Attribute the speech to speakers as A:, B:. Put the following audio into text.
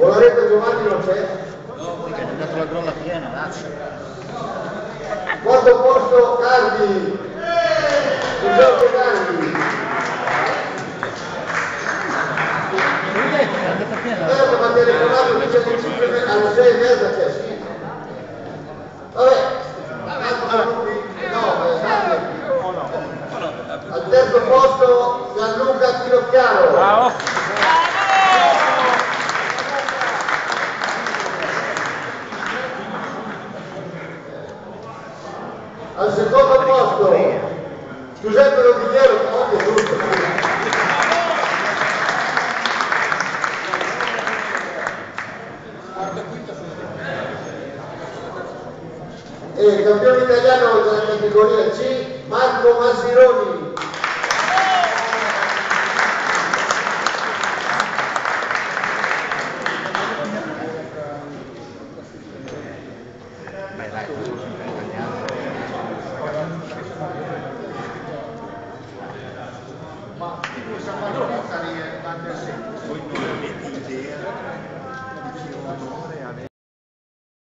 A: Volaretta Giovanni non c'è?
B: Perché hanno dato la grolla piena, razza.
A: Quarto posto Cardi. Giuseppe Cardi. Terzo ma telefonato dice che 5 alle 6 e mezza c'è, sì. Vabbè, no, eh, tanti. Al terzo posto Gianluca Tirocchiaro.
C: Bravo.
A: Al secondo posto Giuseppe Robigliero, occhio giusto. E campione italiano della categoria C, Marco Massironi.
B: Beh dai, Ma scusa,
D: ma tu cosa riesci a mettere? Ognuno mette idea.